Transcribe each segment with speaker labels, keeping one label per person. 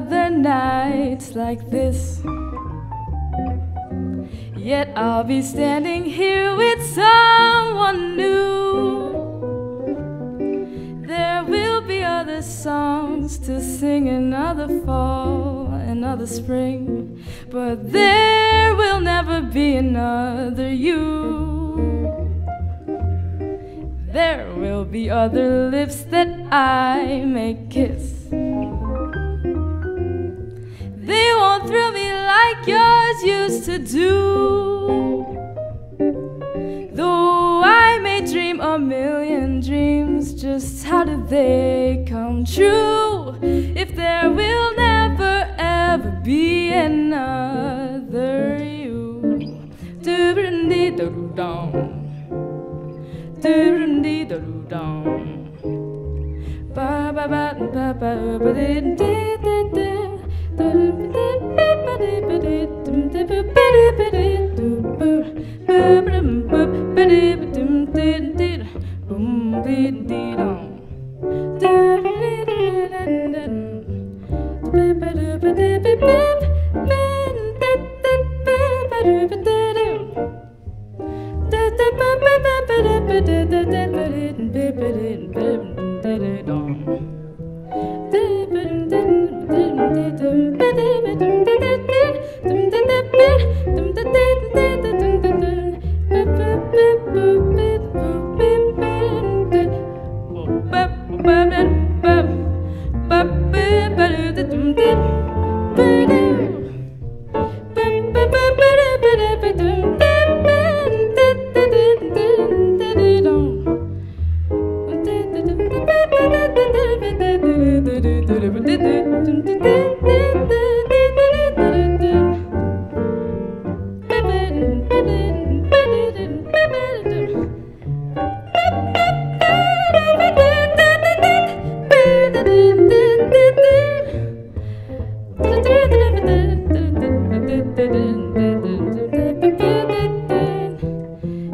Speaker 1: other nights like this. Yet I'll be standing here with someone new. There will be other songs to sing, another fall, another spring. But there will never be another you. There will be other lips that I may kiss. Won't thrill me like yours used to do. Though I may dream a million dreams, just how do they come true? If there will never ever be another you. Dum. Bye.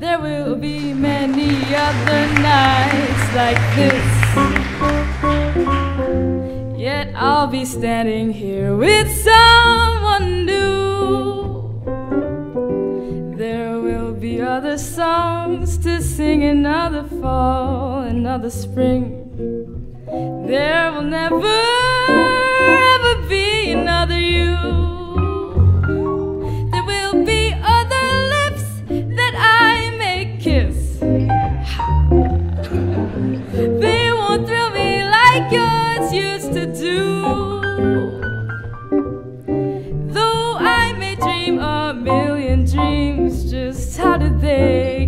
Speaker 1: There will be many other nights like this. Yet I'll be standing here with someone new. There will be other songs to sing, another fall, another spring. There will never Though